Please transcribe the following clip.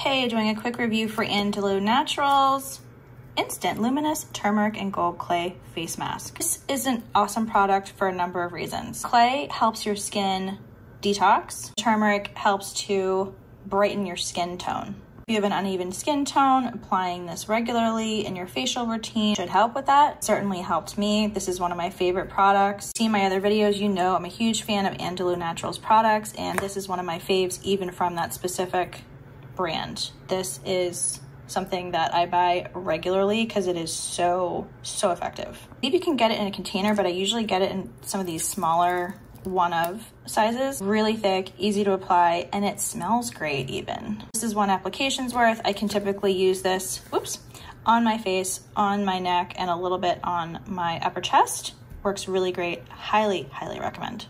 Hey, doing a quick review for Andalou Naturals Instant Luminous Turmeric and Gold Clay Face Mask. This is an awesome product for a number of reasons. Clay helps your skin detox. Turmeric helps to brighten your skin tone. If you have an uneven skin tone, applying this regularly in your facial routine should help with that. Certainly helped me. This is one of my favorite products. See my other videos, you know I'm a huge fan of Andalou Naturals products, and this is one of my faves even from that specific brand. This is something that I buy regularly because it is so, so effective. Maybe you can get it in a container, but I usually get it in some of these smaller one of sizes. Really thick, easy to apply, and it smells great even. This is one application's worth. I can typically use this, whoops, on my face, on my neck, and a little bit on my upper chest. Works really great. Highly, highly recommend.